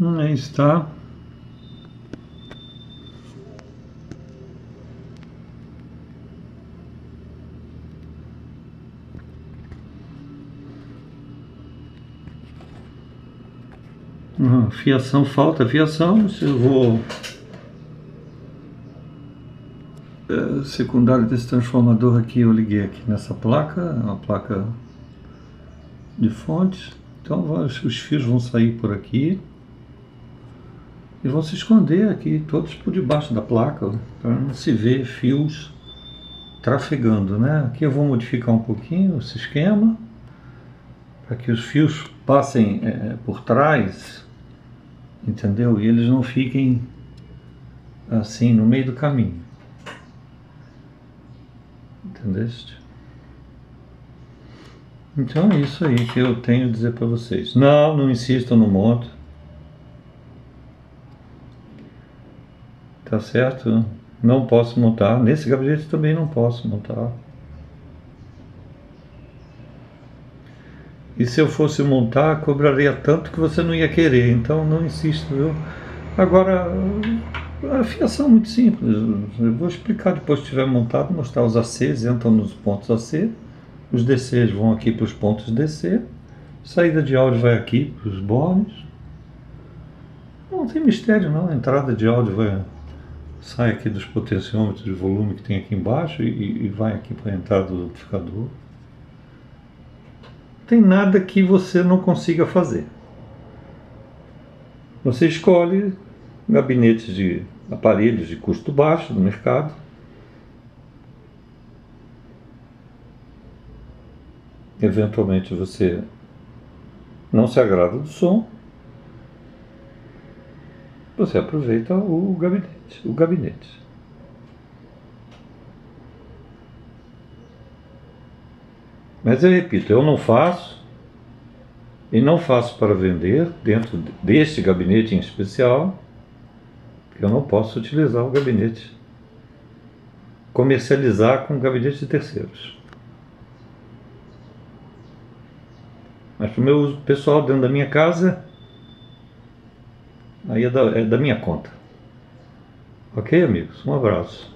Hum, Aí está. Fiação, falta fiação. Se eu vou. É, secundário desse transformador aqui, eu liguei aqui nessa placa, uma placa de fontes. Então os fios vão sair por aqui e vão se esconder aqui, todos por debaixo da placa, para não se ver fios trafegando, né? Aqui eu vou modificar um pouquinho esse esquema para que os fios passem eh, por trás, entendeu? E eles não fiquem assim no meio do caminho. Entendeste? Então é isso aí que eu tenho a dizer para vocês. Não, não insistam no monto. Tá certo? Não posso montar. Nesse gabinete também não posso montar. E se eu fosse montar, cobraria tanto que você não ia querer. Então não insisto, viu? Agora, a fiação é muito simples. Eu vou explicar depois que estiver montado, mostrar os ACs, entram nos pontos AC. Os DCs vão aqui para os pontos DC. Saída de áudio vai aqui para os bornes. Não tem mistério não. A entrada de áudio vai, sai aqui dos potenciômetros de volume que tem aqui embaixo e, e vai aqui para a entrada do amplificador. Tem nada que você não consiga fazer. Você escolhe gabinetes de aparelhos de custo baixo no mercado. Eventualmente você não se agrada do som, você aproveita o gabinete, o gabinete. Mas eu repito, eu não faço e não faço para vender dentro deste gabinete em especial, porque eu não posso utilizar o gabinete, comercializar com o gabinete de terceiros. Mas para o meu uso pessoal dentro da minha casa, aí é da, é da minha conta. Ok, amigos? Um abraço.